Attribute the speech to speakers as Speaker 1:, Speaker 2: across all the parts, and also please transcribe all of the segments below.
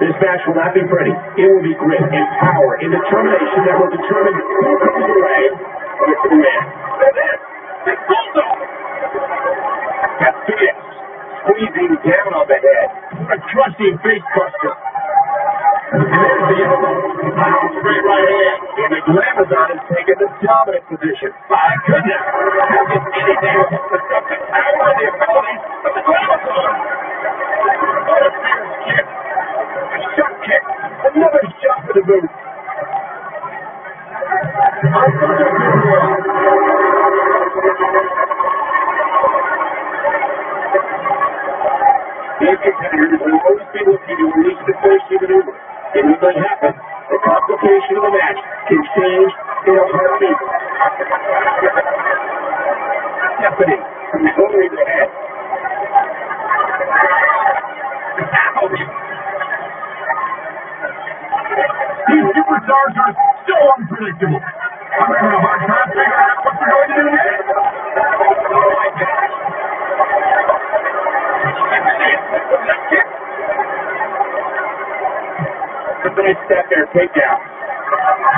Speaker 1: This match will not be pretty. It will be grit and power and determination that will determine who comes away with the win. Casillas squeezing down on the head. A crushing face buster. And there's the elbow. Straight right hand. And the Glamazon is taking the dominant position. My goodness. How can anything but Another shot for the boot. Another good one. These competitors will always be looking to release the first.
Speaker 2: Superstars are so unpredictable. I'm having a hard time figuring out what they're going to do next.
Speaker 1: Oh a nice step there, takedown.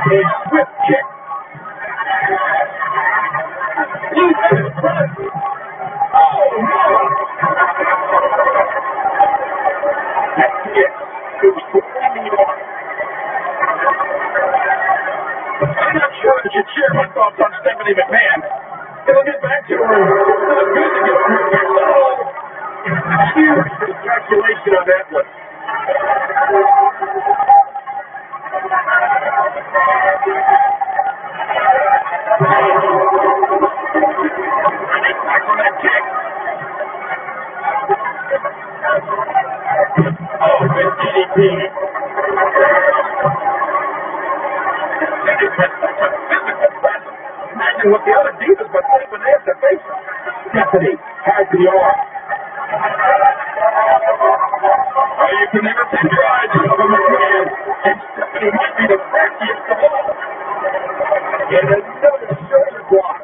Speaker 1: A swift kick. Loose. Oh no! That's it. It was
Speaker 2: Stephanie McMahon. It'll get back to her. It's good to get over here. Oh,
Speaker 1: Huge calculation on that one. Oh, good.
Speaker 2: Imagine what the other divas must think when they have to face her.
Speaker 1: Stephanie has the arm.
Speaker 2: You can never take your eyes off of McMahon. And Stephanie might be the craftiest of all.
Speaker 1: And another shoulder block.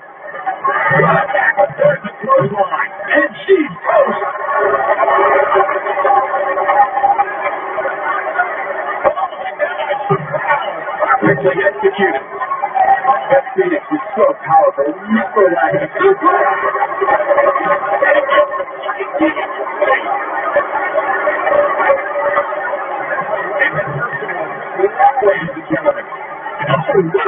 Speaker 2: Attack, but there's the clothesline. And she's toast.
Speaker 1: Perfectly executed. Phoenix is so powerful. And gentlemen.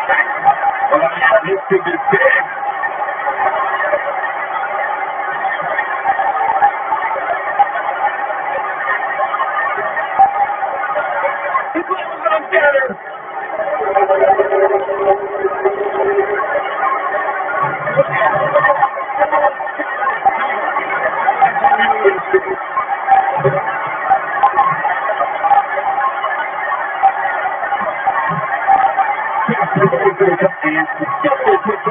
Speaker 1: big. His leg was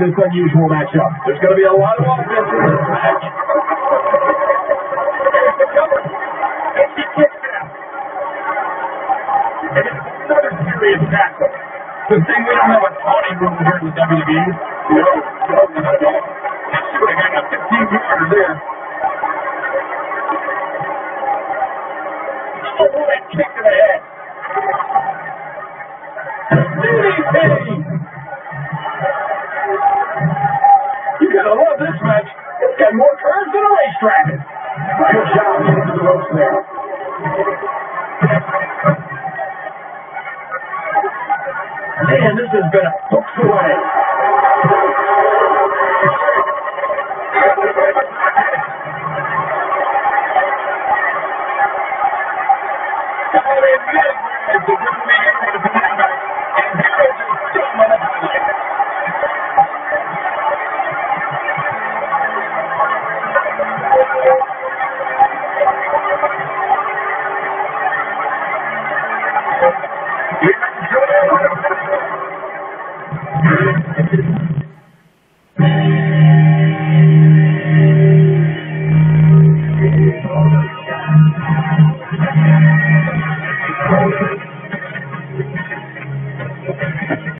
Speaker 1: this unusual matchup. There's going to be a lot of offense in this match. And it's another serious tackle. The thing we don't have a taunting room here in the WWE. No, no, not at all. She would have gotten a 15 yarder there. Oh, what a kick to the head. Man, this is going to books away. Now they I didn't